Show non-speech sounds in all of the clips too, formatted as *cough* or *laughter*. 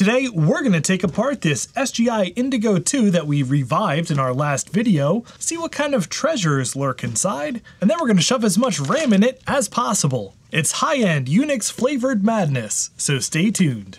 Today, we're going to take apart this SGI Indigo 2 that we revived in our last video, see what kind of treasures lurk inside, and then we're going to shove as much RAM in it as possible. It's high-end Unix flavored madness, so stay tuned.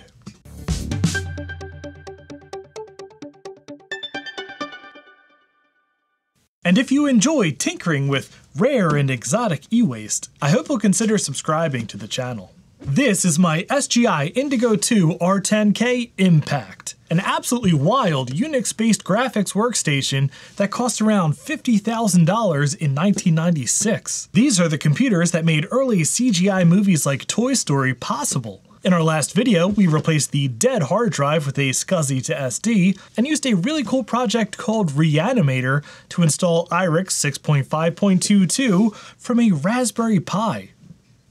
And if you enjoy tinkering with rare and exotic e-waste, I hope you'll consider subscribing to the channel. This is my SGI Indigo 2 R10K Impact, an absolutely wild Unix-based graphics workstation that cost around $50,000 in 1996. These are the computers that made early CGI movies like Toy Story possible. In our last video, we replaced the dead hard drive with a SCSI to SD, and used a really cool project called Reanimator to install IRIX 6.5.22 from a Raspberry Pi.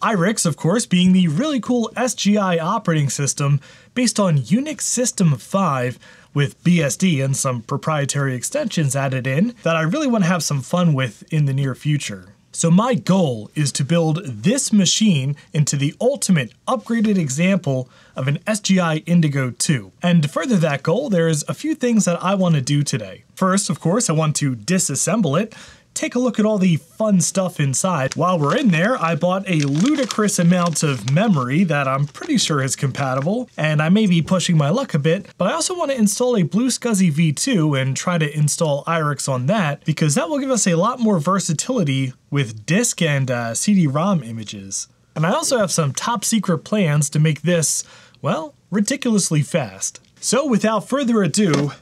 IRIX, of course, being the really cool SGI operating system based on Unix System 5 with BSD and some proprietary extensions added in that I really want to have some fun with in the near future. So my goal is to build this machine into the ultimate upgraded example of an SGI Indigo 2. And to further that goal, there's a few things that I want to do today. First, of course, I want to disassemble it take a look at all the fun stuff inside. While we're in there, I bought a ludicrous amount of memory that I'm pretty sure is compatible, and I may be pushing my luck a bit, but I also want to install a Blue SCSI V2 and try to install IRIX on that, because that will give us a lot more versatility with disk and uh, CD-ROM images. And I also have some top secret plans to make this, well, ridiculously fast. So without further ado,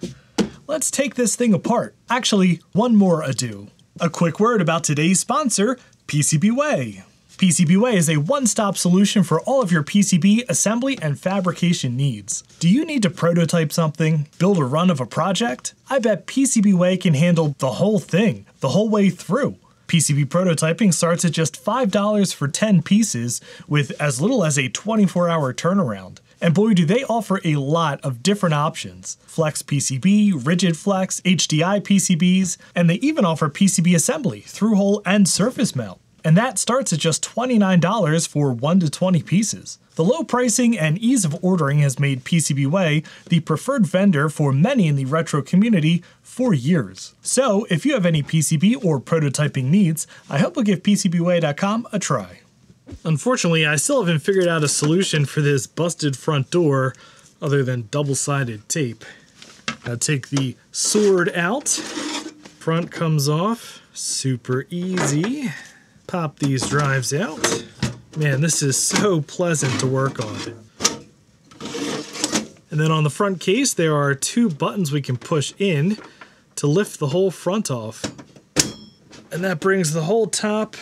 let's take this thing apart. Actually, one more ado. A quick word about today's sponsor, PCBWay. PCBWay is a one-stop solution for all of your PCB assembly and fabrication needs. Do you need to prototype something? Build a run of a project? I bet PCBWay can handle the whole thing, the whole way through. PCB prototyping starts at just $5 for 10 pieces, with as little as a 24 hour turnaround. And boy, do they offer a lot of different options Flex PCB, Rigid Flex, HDI PCBs, and they even offer PCB assembly, through hole, and surface mount. And that starts at just $29 for 1 to 20 pieces. The low pricing and ease of ordering has made PCBWay the preferred vendor for many in the retro community for years. So, if you have any PCB or prototyping needs, I hope you'll give PCBWay.com a try. Unfortunately, I still haven't figured out a solution for this busted front door other than double-sided tape. Now take the sword out. Front comes off. Super easy. Pop these drives out. Man, this is so pleasant to work on. And then on the front case, there are two buttons we can push in to lift the whole front off. And that brings the whole top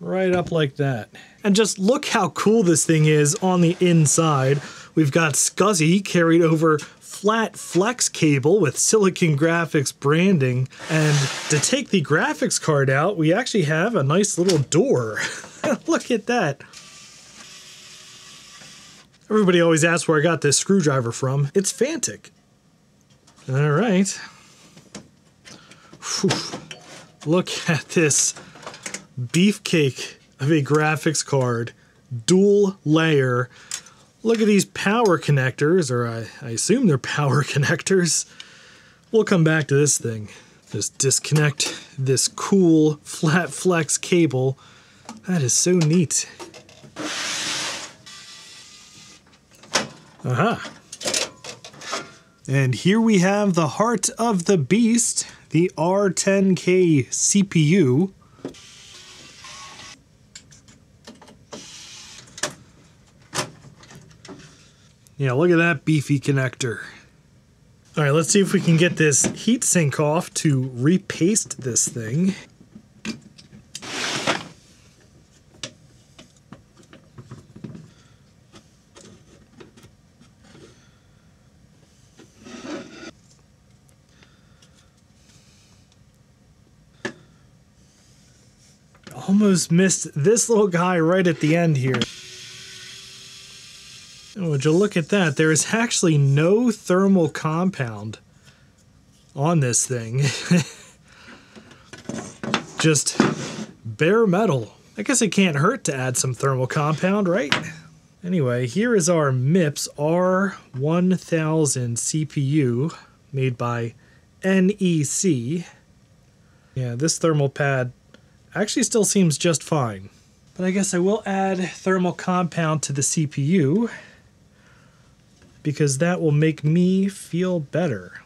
right up like that. And just look how cool this thing is on the inside. We've got SCSI carried over flat flex cable with Silicon Graphics branding. And to take the graphics card out, we actually have a nice little door. *laughs* look at that. Everybody always asks where I got this screwdriver from. It's Fanttik. All right. Whew. Look at this beefcake of a graphics card, dual layer. Look at these power connectors, or I, I assume they're *laughs* power connectors. We'll come back to this thing. Just disconnect this cool flat flex cable. That is so neat. Aha. And here we have the heart of the beast, the R10K CPU. Yeah, look at that beefy connector. All right, let's see if we can get this heatsink off to repaste this thing. Almost missed this little guy right at the end here. Would you look at that? There is actually no thermal compound on this thing. *laughs* Just bare metal. I guess it can't hurt to add some thermal compound, right? Anyway, here is our MIPS R1000 CPU made by NEC. Yeah, this thermal pad actually still seems just fine. But I guess I will add thermal compound to the CPU because that will make me feel better.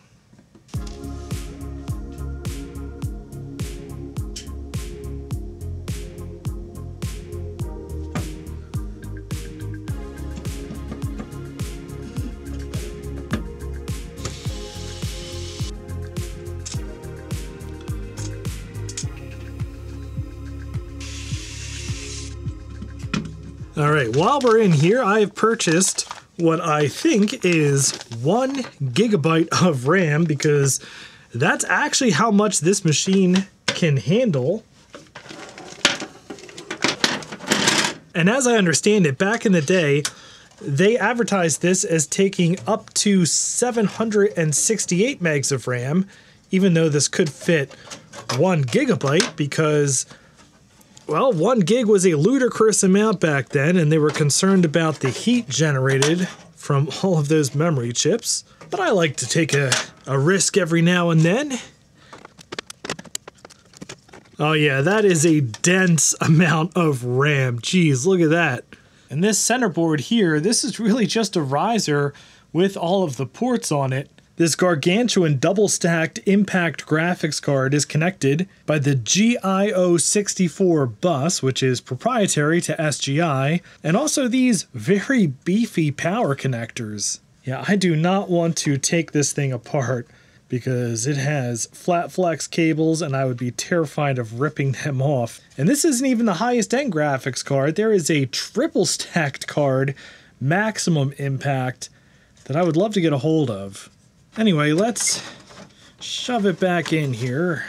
All right, while we're in here, I've purchased what I think is one gigabyte of RAM because that's actually how much this machine can handle. And as I understand it, back in the day, they advertised this as taking up to 768 megs of RAM, even though this could fit one gigabyte because well, one gig was a ludicrous amount back then, and they were concerned about the heat generated from *laughs* all of those memory chips. But I like to take a, a risk every now and then. Oh yeah, that is a dense *laughs* amount of RAM. Jeez, look at that. And this center board here, this is really just a riser with all of the ports on it. This gargantuan double stacked impact graphics card is connected by the GIO64 bus, which is proprietary to SGI, and also these very beefy power connectors. Yeah, I do not want to take this thing apart because it has flat flex cables and I would be terrified of ripping them off. And this isn't even the highest end graphics card, there is a triple stacked card, maximum impact, that I would love to get a hold of. Anyway, let's shove it back in here.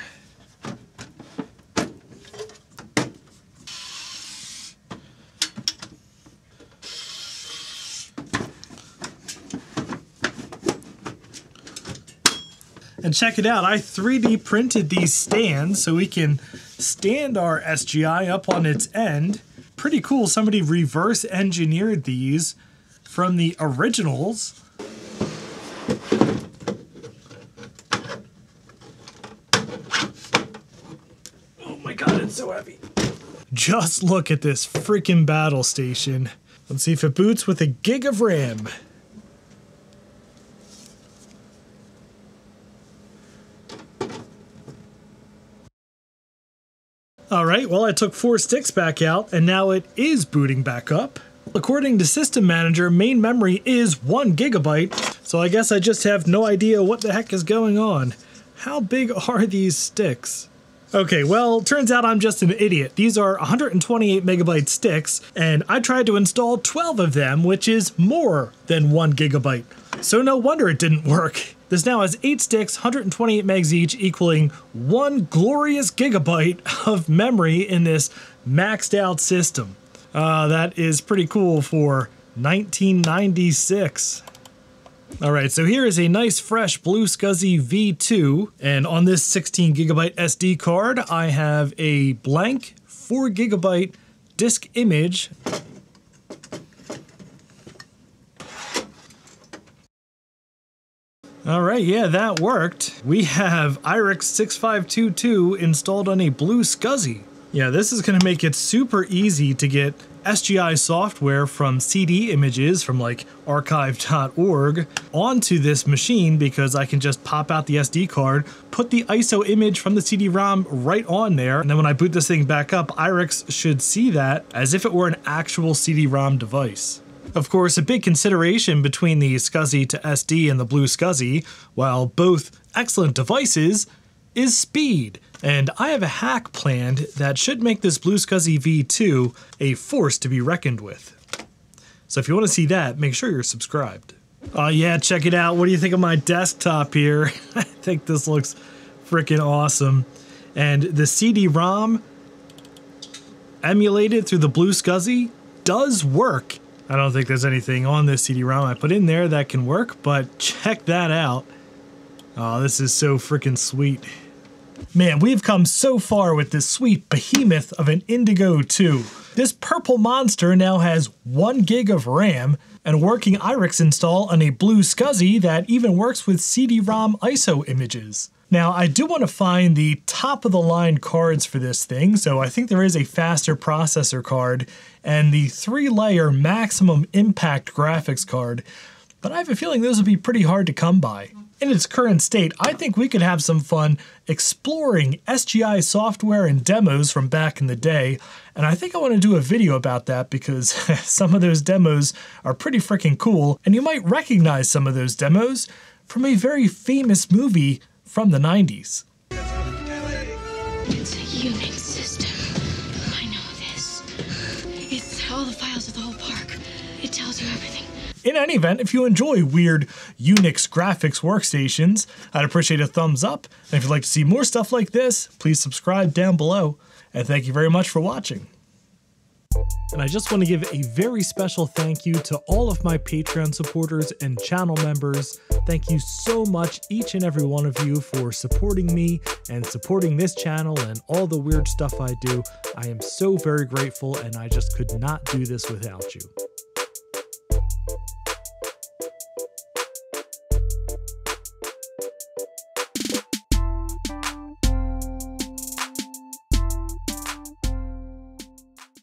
And check it out, I 3D printed these stands so we can stand our SGI up on its end. Pretty cool, somebody reverse engineered these from the originals so heavy. Just look at this freaking battle station. Let's see if it boots with a gig of RAM. Alright, well I took four sticks back out and now it is booting back up. According to System Manager, main memory is 1 gigabyte, so I guess I just have no idea what the heck is going on. How big are these sticks? Okay, well, turns out I'm just an idiot. These are 128 megabyte sticks, and I tried to install 12 of them, which is more than 1 gigabyte. So no wonder it didn't work. This now has 8 sticks, 128 megs each, equaling 1 glorious gigabyte of memory in this maxed out system. Uh, that is pretty cool for 1996. All right, so here is a nice fresh Blue SCSI V2, and on this 16 gigabyte SD card, I have a blank 4 gigabyte disk image. All right, yeah, that worked. We have IRIX 6522 installed on a Blue SCSI. Yeah, this is going to make it super easy to get SGI software from CD images from like archive.org onto this machine because I can just pop out the SD card, put the ISO image from the CD-ROM right on there, and then when I boot this thing back up, IRIX should see that as if it were an actual CD-ROM device. Of course, a big consideration between the SCSI to SD and the Blue SCSI, while both excellent devices, is speed. And I have a hack planned that should make this Blue SCSI V2 a force to be reckoned with. So if you want to see that, make sure you're subscribed. Oh yeah, check it out. What do you think of my desktop here? *laughs* I think this looks freaking awesome. And the CD-ROM emulated through the Blue SCSI does work. I don't think there's anything on this CD-ROM I put in there that can work, but check that out. Oh, this is so freaking sweet. Man, we've come so far with this sweet behemoth of an Indigo 2. This purple monster now has 1 gig of RAM and working IRIX install on a blue SCSI that even works with CD-ROM ISO images. Now, I do want to find the top of the line cards for this thing, so I think there is a faster processor card and the three layer maximum impact graphics card, but I have a feeling those would be pretty hard to come by. In its current state, I think we could have some fun exploring SGI software and demos from back in the day, and I think I want to do a video about that because *laughs* some of those demos are pretty freaking cool, and you might recognize some of those demos from a very famous movie from the 90s. It's a Unix system. I know this. It's all the files of the whole park. It tells you everything. In any event, if you enjoy weird Unix graphics workstations, I'd appreciate a thumbs up. And if you'd like to see more stuff like this, please subscribe down below. And thank you very much for watching. And I just want to give a very special thank you to all of my Patreon supporters and channel members. Thank you so much, each and every one of you, for supporting me and supporting this channel and all the weird stuff I do. I am so very grateful, and I just could not do this without you.